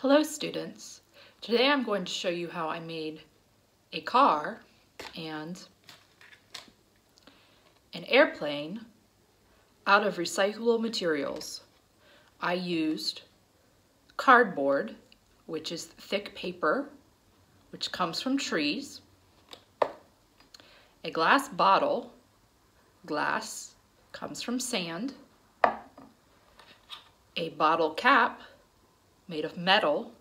Hello students. Today I'm going to show you how I made a car and an airplane out of recyclable materials. I used cardboard, which is thick paper, which comes from trees, a glass bottle, glass comes from sand, a bottle cap made of metal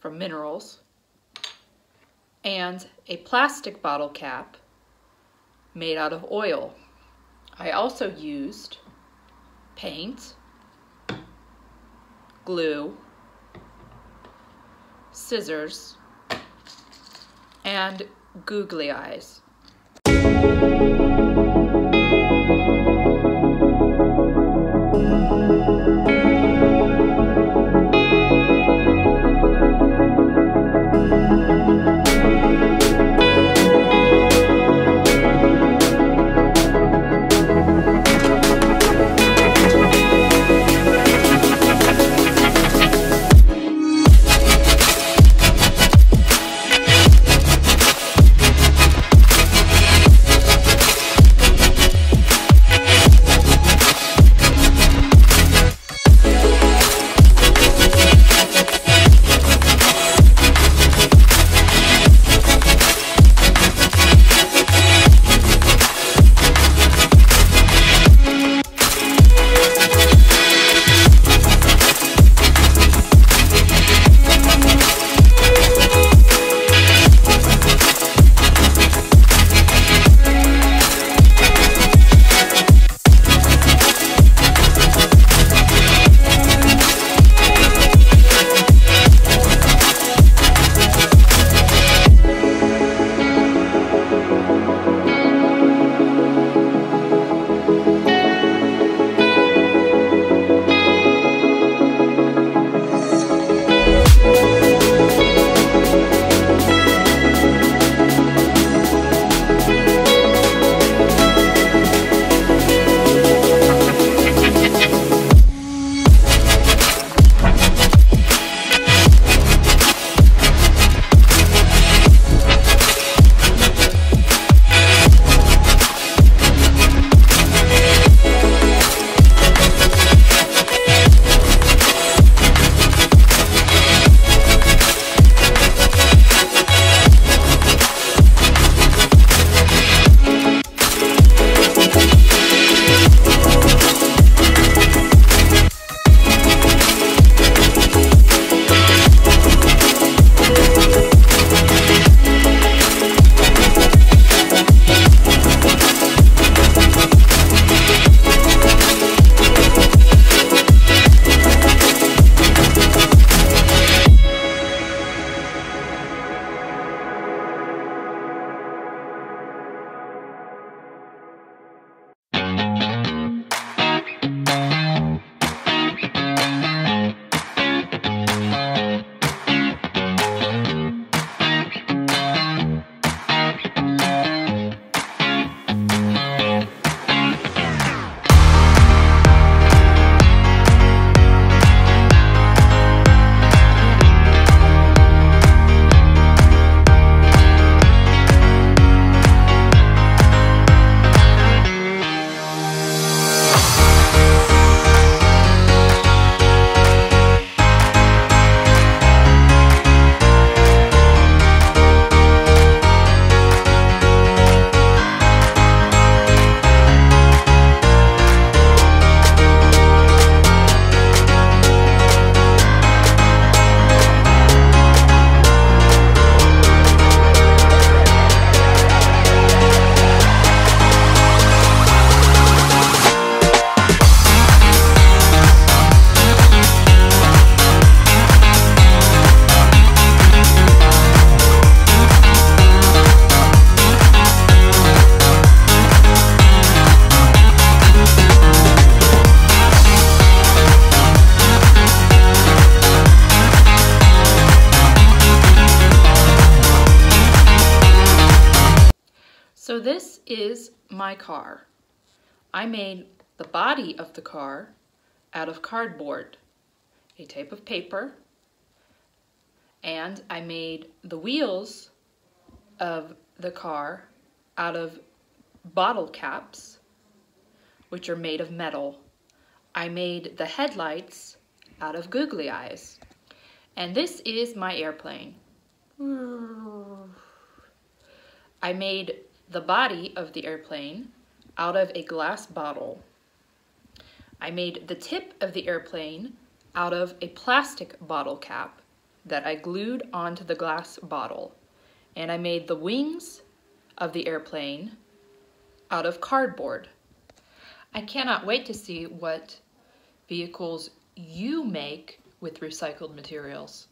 from minerals, and a plastic bottle cap made out of oil. I also used paint, glue, scissors, and googly eyes. So this is my car. I made the body of the car out of cardboard, a type of paper And I made the wheels of the car out of bottle caps, which are made of metal. I made the headlights out of googly eyes. And this is my airplane. I made the body of the airplane out of a glass bottle. I made the tip of the airplane out of a plastic bottle cap that I glued onto the glass bottle. And I made the wings of the airplane out of cardboard. I cannot wait to see what vehicles you make with recycled materials.